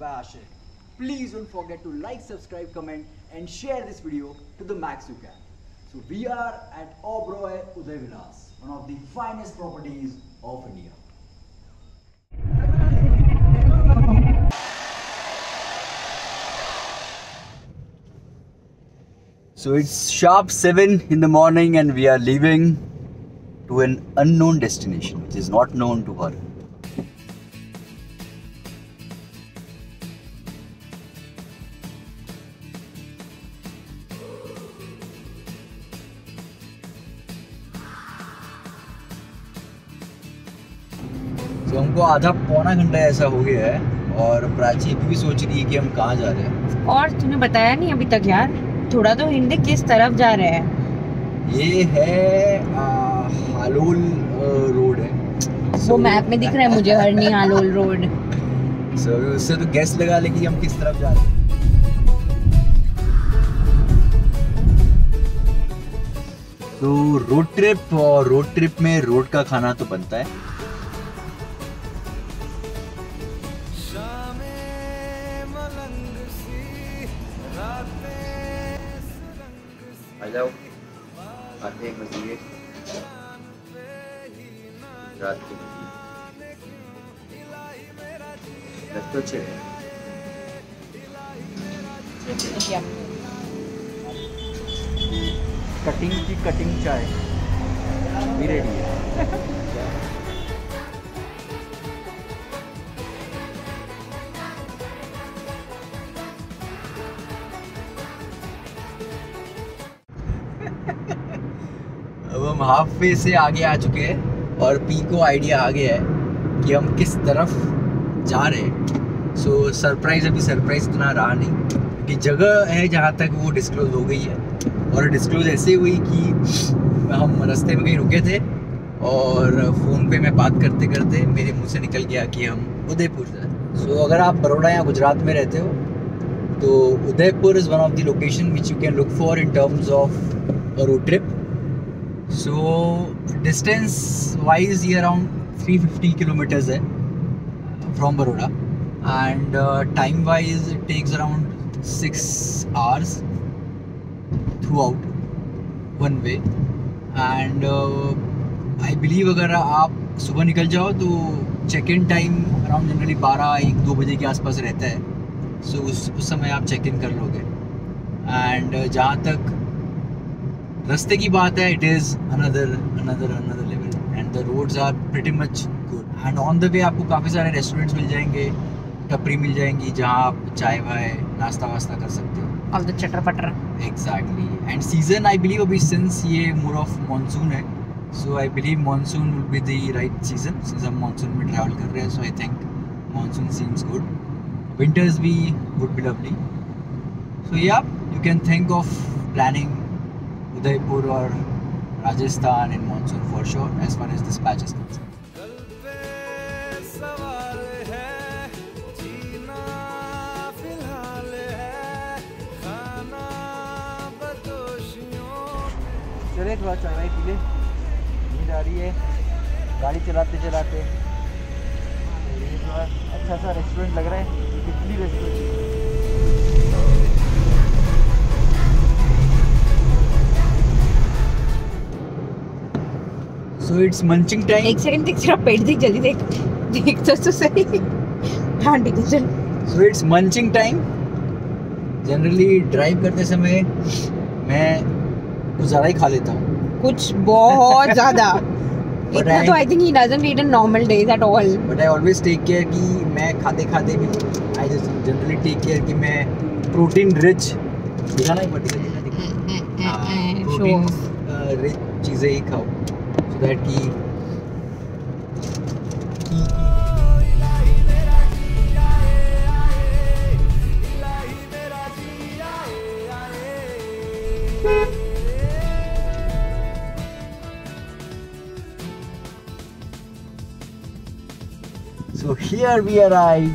by Ashik. Please don't forget to like, subscribe, comment, and share this video to the max you can. So we are at Oberoi Uday Vilas, one of the finest properties of India. So it's sharp 7 in the morning and we are leaving to an unknown destination which is not known to her. हमको आधा पौना घंटा ऐसा हो गया है और प्राची अभी भी सोच रही है कि हम कहाँ जा रहे हैं। और तूने बताया नहीं अभी तक यार? थोड़ा तो हिंदी किस तरफ़ जा रहे हैं? ये है आ, हालोल रोड है। वो मैप में दिख रहा है मुझे हरनी हालोल रोड। सो उससे तो गैस लगा ले कि हम किस तरफ़ जा रहे हैं। तो रोड ट्रिप और रोड ट्रिप में रोड का खाना तो बनता है। जाओ। आते हैं मजीए रात के लग तो अच्छे हैं। कटिंग की कटिंग चाय। भी रेडी है हम हाफ़ वे से आगे आ चुके हैं और पी को आइडिया आ गया है कि हम किस तरफ़ जा रहे हैं। सो सरप्राइज़ अभी सरप्राइज़ इतना रहा नहीं, क्योंकि जगह है जहाँ तक वो डिस्क्लोज हो गई है। और डिस्क्लोज ऐसे हुई कि हम रास्ते में कहीं रुके थे और फ़ोन पे मैं बात करते करते मेरे मुँह से निकल गया कि हम उदयपुर जाए सो अगर आप बड़ोड़ा या गुजरात में रहते हो तो Udaipur is one of the location which you can look for in terms of road trip so distance wise ये अराउंड 350 किलोमीटर्स है from Baroda and time wise takes around six hours throughout one way and I believe अगर आप सुबह निकल जाओ तो check in time around generally बारह एक दो बजे के आसपास रहता है। सो so, उस उस समय आप चेक इन कर लोगे। एंड uh, जहाँ तक रास्ते की बात है it is another another another level and the roads are pretty much good and on the way आपको काफ़ी सारे रेस्टोरेंट्स मिल जाएँगे टपरी मिल जाएँगी जहाँ आप चाय वाय नाश्ता वास्ता कर सकते हो। ऑल द चटर पटर exactly and season I believe अभी सिंस ये मोर ऑफ़ मानसून है so I believe monsoon will be the right season since हम मानसून में ट्रैवल कर रहे हैं so I think monsoon seems good winters भी would be lovely so yeah you can think of planning Udaipur or Rajasthan in monsoon for sure as far as this patch is concerned. चले थोड़ा चाय P ले नींद आ रही है गाड़ी चलाते चलाते थोड़ा अच्छा सा रेस्टोरेंट लग रहा है सो इट्स मंचिंग टाइम एक सेकंड देख तेरा पेट देख जल्दी देख। देख तो तो सही। हाँ ठीक है चल so it's munching time generally drive करते समय मैं कुछ ज़्यादा ही खा लेता हूँ। कुछ बहुत ज़्यादा। इतना I- तो I think he doesn't eat in normal days at all but I always take care कि मैं खाते खाते भी I just generally take care कि मैं प्रोटीन रिच दिखा। ना पर्टिकुलरली दिखा प्रोटीन रिच चीज़ें ही खाओ सो दैट कि कि- So here we arrive